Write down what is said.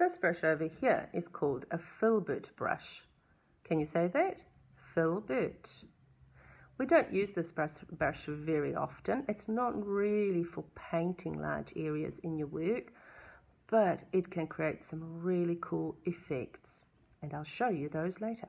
This brush over here is called a filbert brush. Can you say that? Filbert. We don't use this brush, brush very often. It's not really for painting large areas in your work, but it can create some really cool effects. And I'll show you those later.